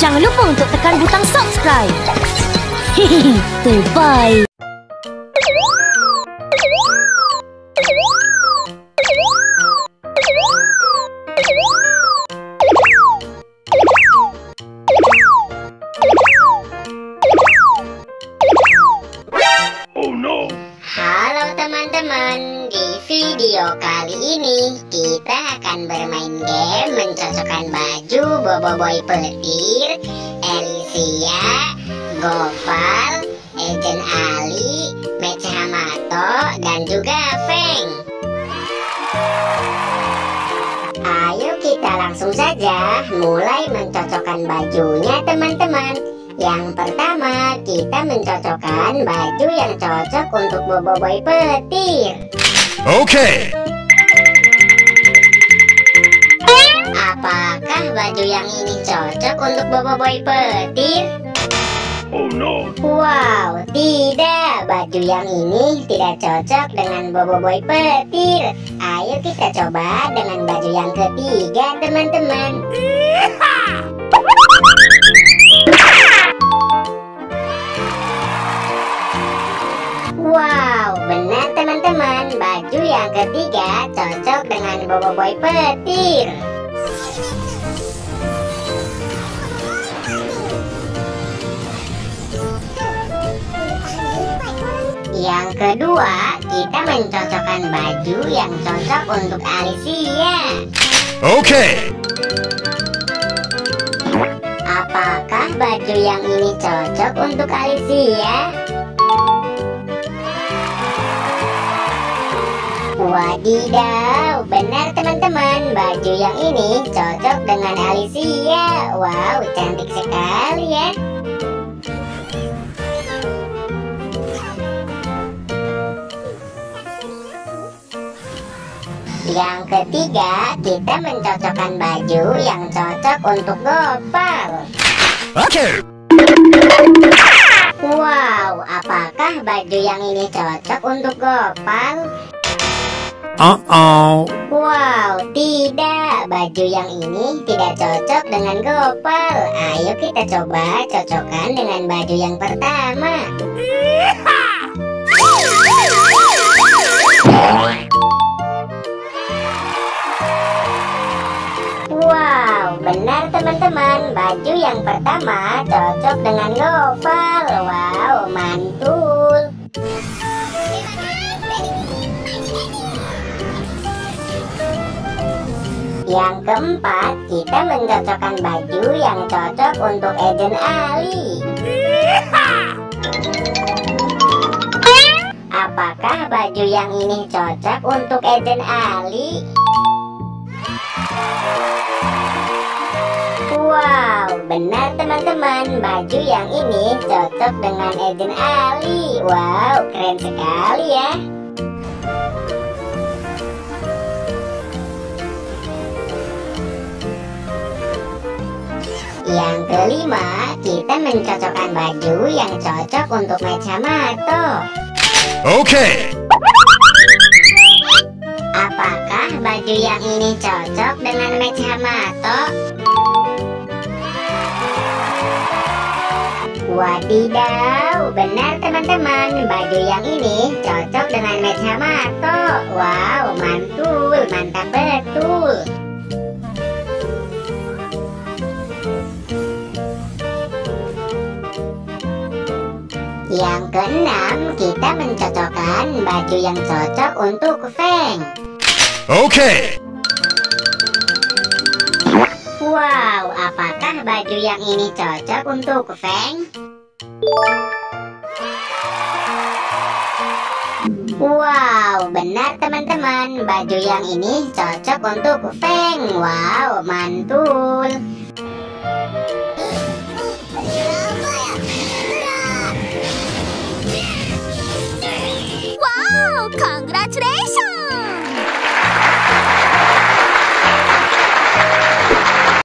Jangan lupa untuk tekan butang subscribe. Hehehe, terbaik. Halo teman-teman, di video kali ini kita akan bermain game mencocokkan baju Bobo Boy Petir, Alicia, Gopal, Ejen Ali, Mecha Hamato, dan juga Feng. Ayo kita langsung saja mulai mencocokkan bajunya teman-teman. Yang pertama, kita mencocokkan baju yang cocok untuk Bobo Boy Petir. Okay. Apakah baju yang ini cocok untuk Bobo Boy Petir? Oh no. Wow, tidak. Baju yang ini tidak cocok dengan Bobo Boy Petir. Ayo kita coba dengan baju yang ketiga, teman-teman. Wow, benar teman-teman. Baju yang ketiga cocok dengan Bobo Boy Petir. Yang kedua, kita mencocokkan baju yang cocok untuk Alicia. Okay. Apakah baju yang ini cocok untuk Alicia? Wadidaw, benar teman-teman, baju yang ini cocok dengan Alicia. Wow, cantik sekali ya. Ketiga, kita mencocokkan baju yang cocok untuk Gopal. Okay. Wow, apakah baju yang ini cocok untuk Gopal? Uh-oh. Wow, tidak. Baju yang ini tidak cocok dengan Gopal. Ayo kita coba cocokkan dengan baju yang pertama. Wow, teman-teman. Baju yang pertama cocok dengan Gopal. Wow, mantul. Yang keempat, kita mencocokkan baju yang cocok untuk Eden Ali. Apakah baju yang ini cocok untuk Eden Ali? Baju yang ini cocok dengan Eden Ali. Wow, keren sekali ya. Yang kelima, kita mencocokkan baju yang cocok untuk Mechamato. Okay. Apakah baju yang ini cocok dengan Mechamato? Wadidaw, benar teman-teman, baju yang ini cocok dengan Mechamato. Wow, mantul, mantap betul. Yang keenam, kita mencocokkan baju yang cocok untuk Feng. Okay. Wow, apakah baju yang ini cocok untuk Feng? Wow, benar teman-teman, baju yang ini cocok untuk Feng. Wow, mantul. Wow, congratulations!